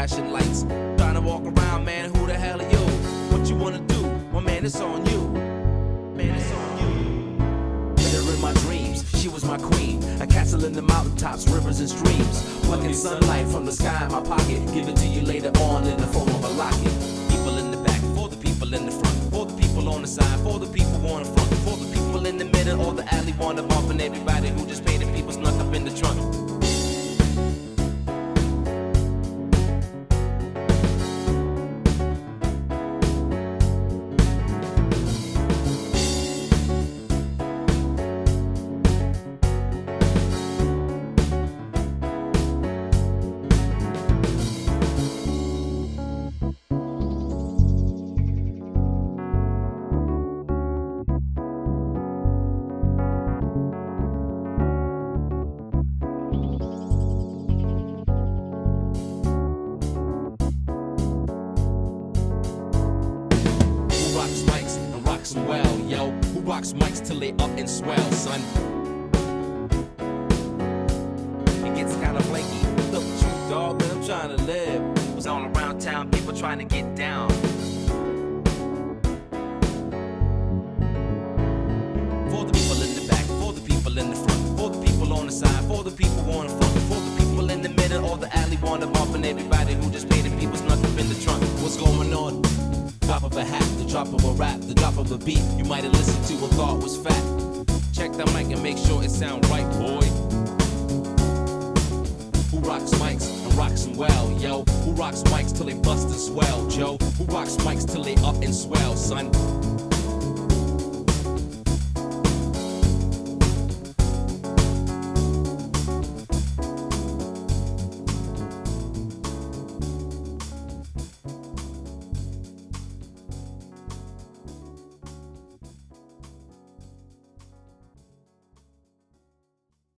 flashing lights. Trying to walk around, man, who the hell are you? What you wanna do? Well, man, it's on you. Man, it's on you. Met in my dreams, she was my queen. A castle in the mountaintops, rivers and streams. Plucking sunlight from the sky in my pocket. Give it to you later on in the form of a locket. People in the back, for the people in the front. For the people on the side, for the people on the front. For the people in the middle or the alley, want to bump and everybody who just paid the people snuck up in the trunk. Rocks mics and rocks them well, yo? Who rocks mics till they up and swell, son? It gets kinda flaky. Look, truth, dog, man, I'm trying to live. Was all around town, people trying to get down. For the people in the back, for the people in the front, for the people on the side, for the people on the front, for the people in the middle or the alley, want to bump and everybody who just paid the people snuck up in the trunk. What's going on? Drop of a hat, the drop of a rap, the drop of a beat you might have listened to and thought was fat. Check the mic and make sure it sound right, boy. Who rocks mics and rocks them well, yo? Who rocks mics till they bust and swell, Joe? Who rocks mics till they up and swell, son?